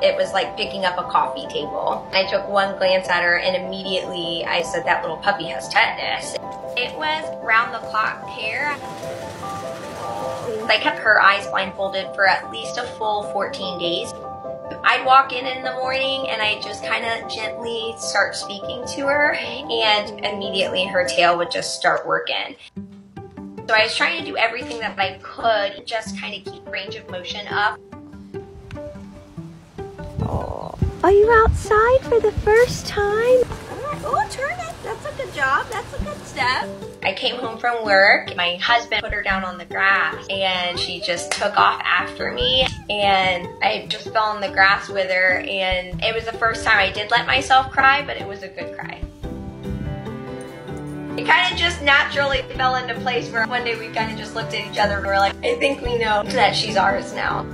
It was like picking up a coffee table. I took one glance at her and immediately I said, that little puppy has tetanus. It was round the clock care. I kept her eyes blindfolded for at least a full 14 days. I'd walk in in the morning and I'd just kind of gently start speaking to her and immediately her tail would just start working. So I was trying to do everything that I could, just kind of keep range of motion up. Are you outside for the first time? Oh, turn it. That's a good job. That's a good step. I came home from work. My husband put her down on the grass and she just took off after me. And I just fell in the grass with her. And it was the first time I did let myself cry, but it was a good cry. It kind of just naturally fell into place where one day we kind of just looked at each other and we're like, I think we know that she's ours now.